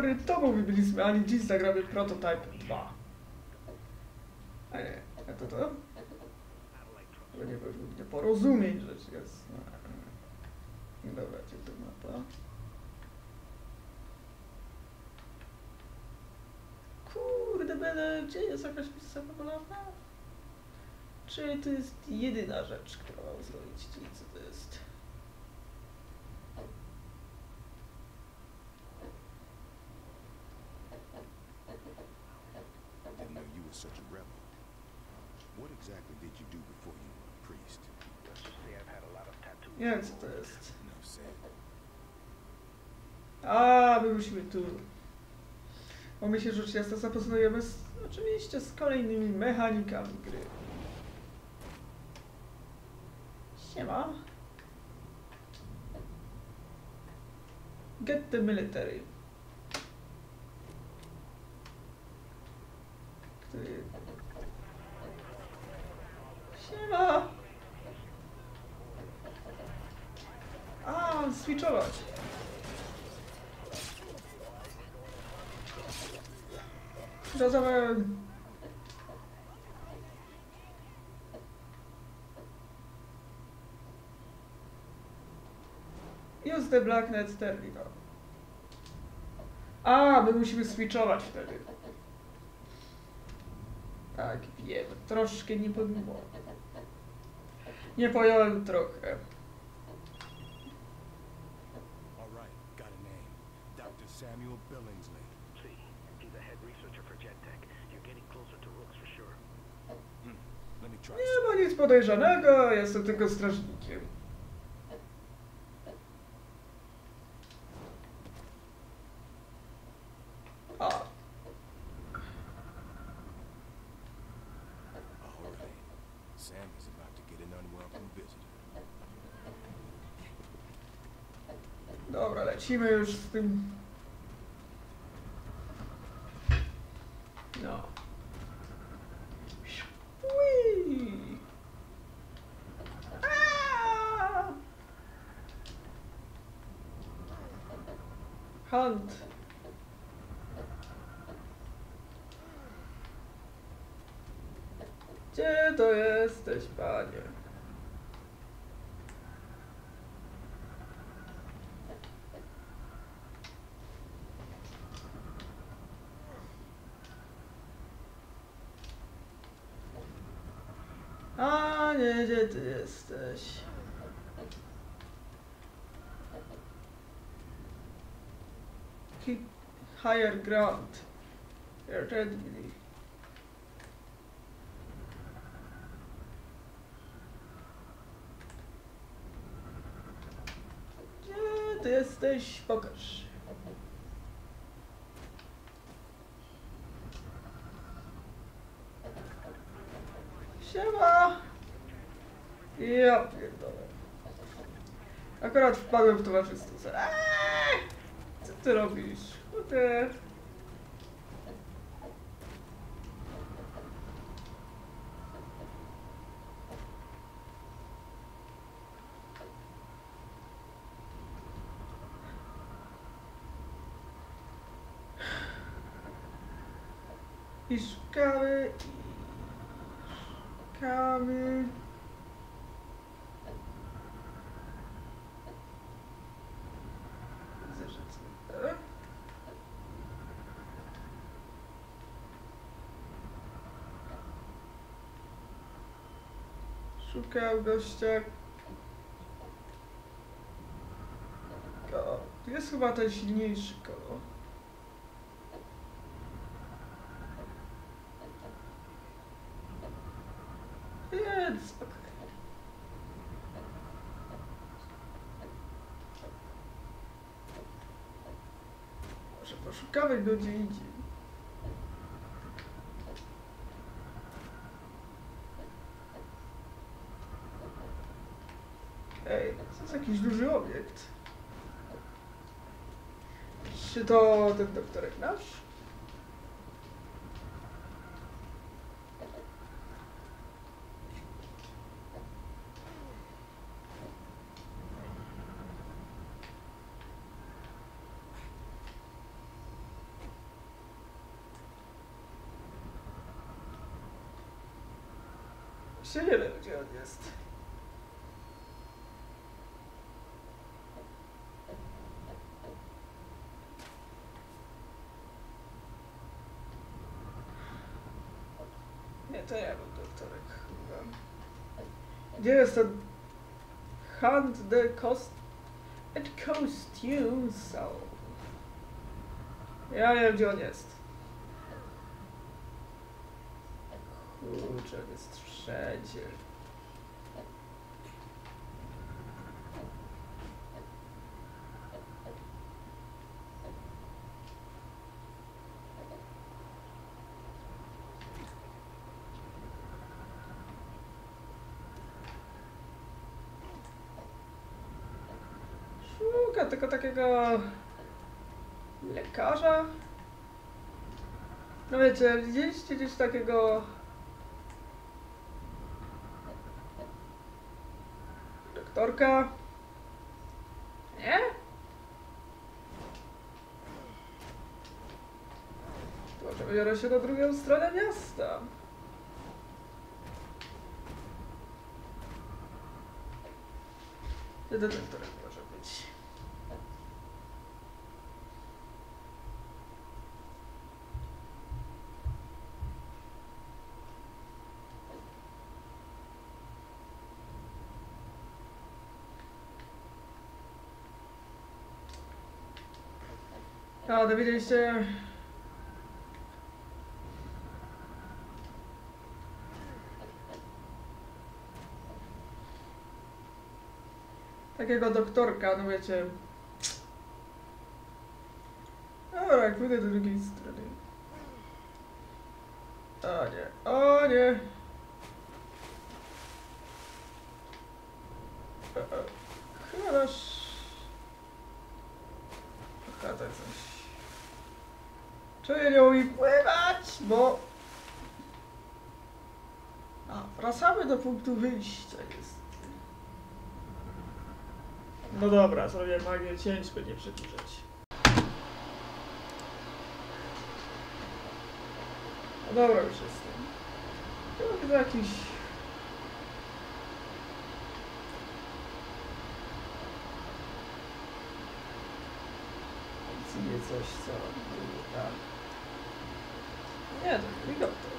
dobry, to mówiliśmy, ani dziś zagramy Prototype 2. A nie, a to to? To nie było nieporozumień rzecz jasna. Dobra, gdzie to mapa? Kurde, będę, gdzie jest jakaś pizza popularna? Czy to jest jedyna rzecz, którą mam zrobić? Czyli co to jest? Such a rebel. What exactly did you do before you were a priest? Let's just say I've had a lot of tattoos. Nie wiem, co to jest. A, my musimy tu. Bo my się rzecz jasna zapoznajemy z, oczywiście z kolejnymi mechanikami gry. Siema. Get the military. Switchować. Rozumiem. Use the Blacknet Terminal. A, my musimy switchować wtedy. Tak, wiem. Troszkę nie pomimo. Nie pojąłem trochę. Billingsley. See, he's a head researcher for JetTech. You're getting closer to Rooks for sure. Hmm. Let me try Nie ma nic podejrzanego, jestem tylko strażnikiem. Dobra, lecimy już z tym. Hunt. Gdzie to jesteś, panie? A nie, gdzie ty jesteś? Keep higher ground. Readily. Gdzie ty jesteś? Pokaż. Siema! Ja pierdolę. Akurat wpadłem w towarzystwo. Eee! Ty robisz? Kurde. I szukamy, i szukamy. Widzę, że co- Szukam gościa. O, tu jest chyba ten silniejszy koło. Więc... Może poszukamy gdzie indziej. to ten doktorek nasz? Się nie wiem, gdzie on jest. Jest ten Hunt the cost and costume so. Ja wiem gdzie on jest. Kurczę, jest wszędzie. Tylko takiego lekarza. No wiecie, widzieliście gdzieś takiego doktorka? Nie? Może wybiorę się na drugą stronę miasta. Gdzie ten doktorek może być? Takiego doktorka, no wiecie... Dobra, jak pójdę do drugiej strony. O nie, o nie! E, e, Chyba nasz... Chyba tak coś... Nie umie pływać, bo... A, wracamy do punktu wyjścia jest. No dobra, zrobię magię cięć, by nie przedłużać. No dobra, już jestem. Chyba widzę jakiś... Nie coś, co było tam. Nie, to helikopter.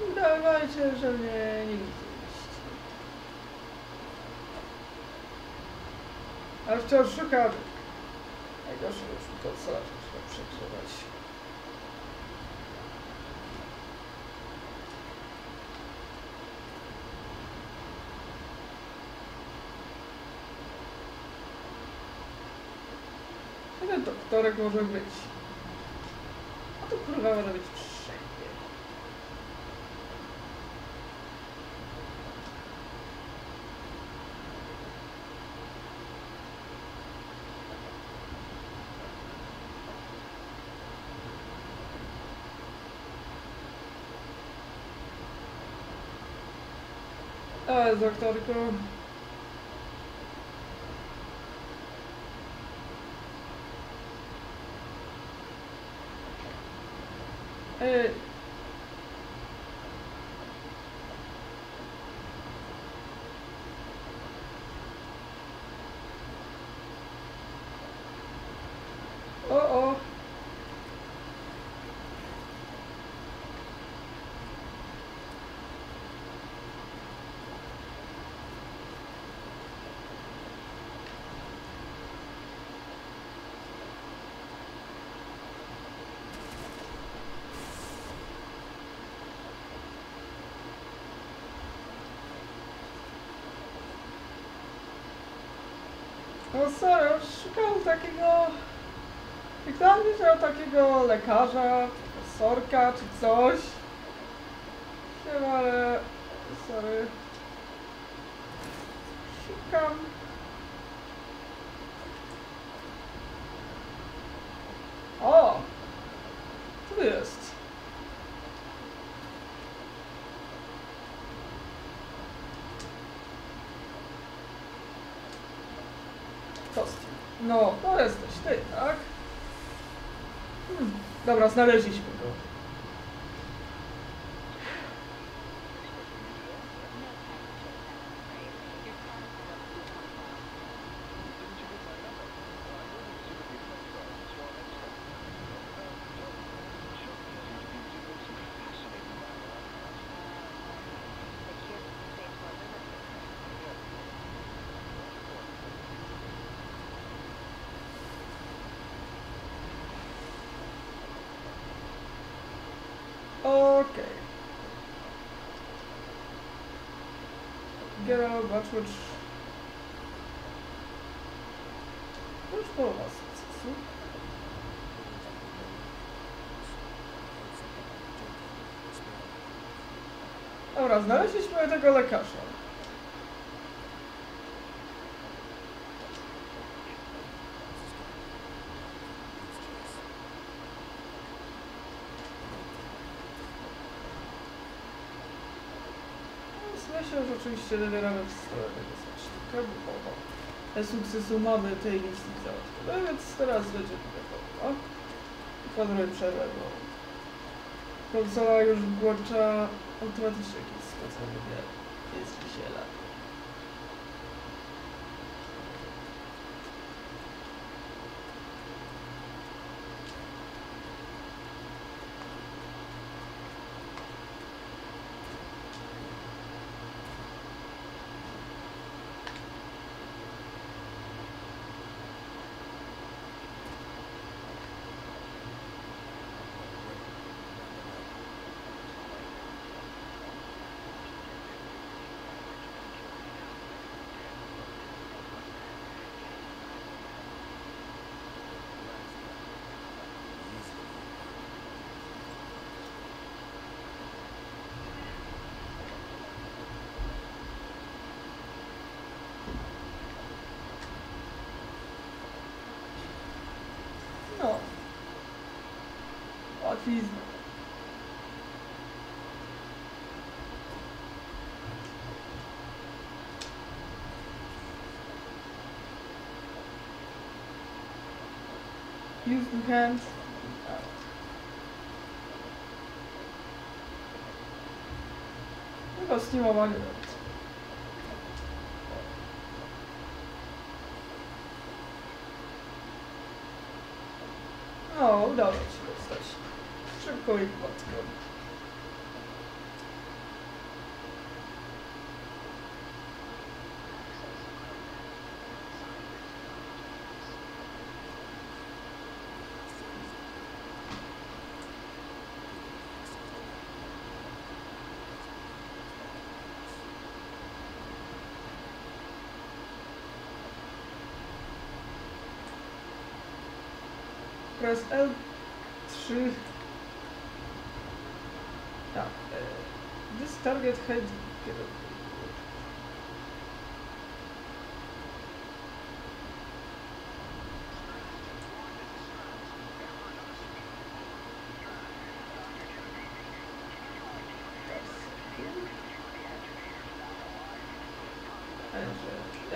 Eee, Udawajcie, że mnie nie widzieliście. Ale wciąż szukam. Najgorsze już mi to co, trzeba przegrzewać. Doktorek może być? A to kurwa może być wszędzie. A, doktorku. 呃 No sorry, szukam takiego... Tam widział takiego lekarza, profesorka czy coś. Wiem, ale... Sorry. Szukam... O! Tu jest. No, to jesteś ty, tak? Hmm. Dobra, znaleźliśmy. Geralt, Watchwatch. To już połowa sukcesu. Dobra, znaleźliśmy tego lekarza. Myślę, że oczywiście wybieramy w stronę tego bo te sukcesu mamy tej misji załatwione, więc teraz będzie to. Planuję przerwę, bo konsola już włącza automatycznie jakiś specjalny wymiar. Jest wisiela. No. Łatwizna. Use the hands. Chyba steamowanie nawet. O, udało ci dostać. Szybko i gładko. Press 3 yeah, uh, this target had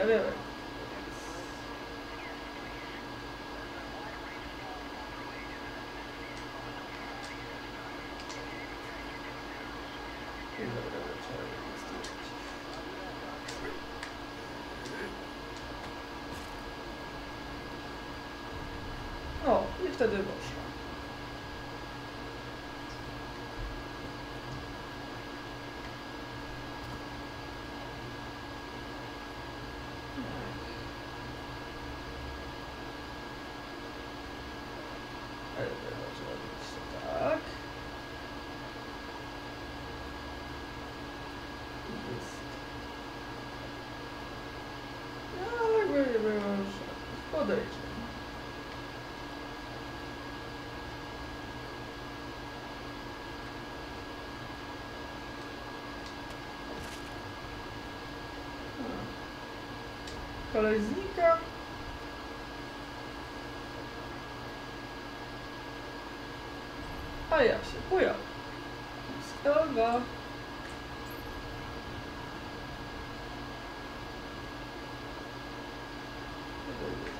I don't know. O, i wtedy można. Ale trzeba zrobić tak. Jest. No, jakby nie było już podejrzeń. Kolej znika. A ja się pojawię. Sprawa. A.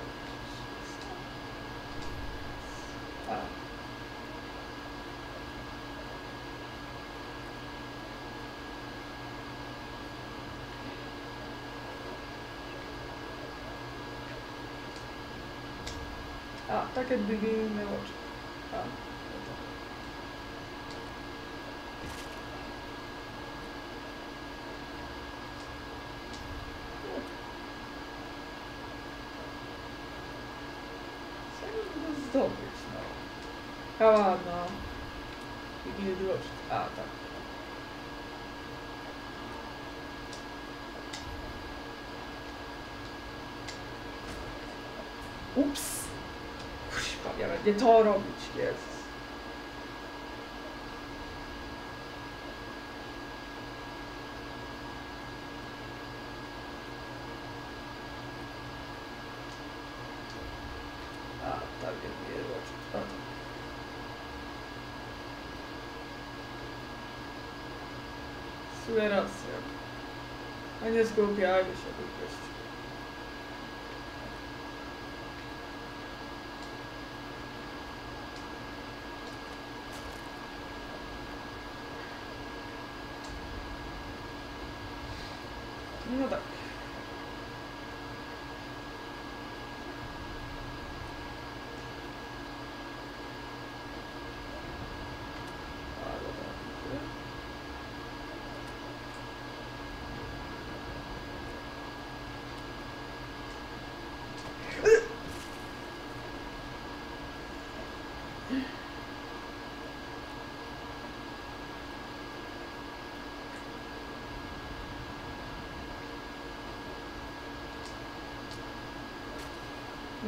A, tak at beginning my watch. A, no to. Co ja mogę zdobyć, no? A, no. Beginning watch. A, tak. Ups! Nie to robić, Jezus. A, tak, nie, a. Sumie nie skupiajmy się po prostu. No tak. A, dobra, dziękuję.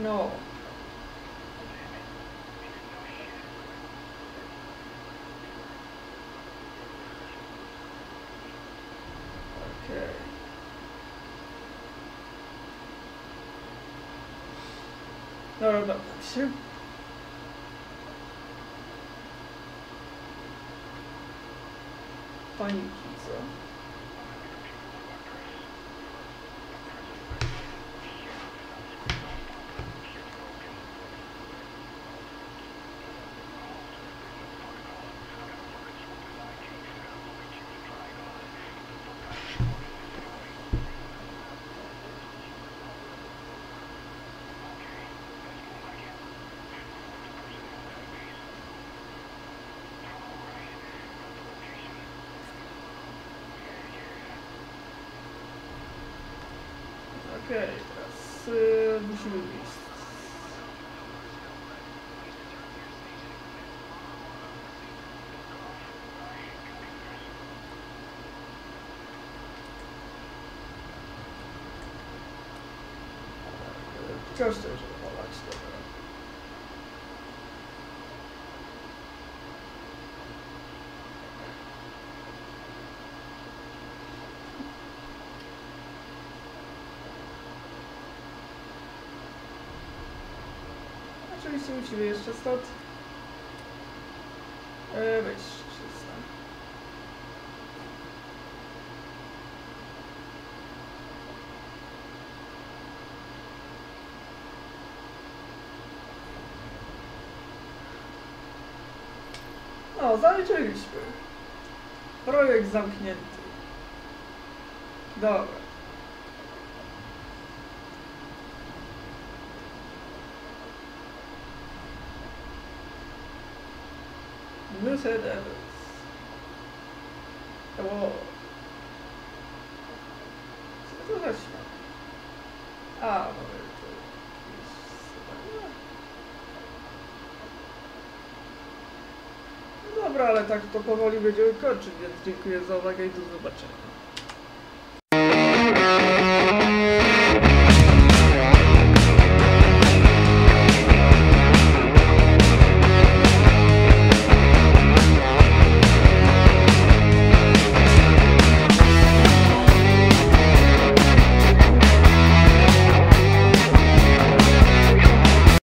No. Okej. Dobra, dobra, się. Paniki, co? Okej, teraz y, musimy wyjść. Wciąż Oczywiście musimy jeszcze stąd e, wyjść. Wszyscy. No, zaliczyliśmy. Projekt zamknięty. Dobra. Moosehead Evans. O. Co to za śmiech? A. No dobra, ale tak to powoli będziemy kończyć, więc dziękuję za uwagę i do zobaczenia.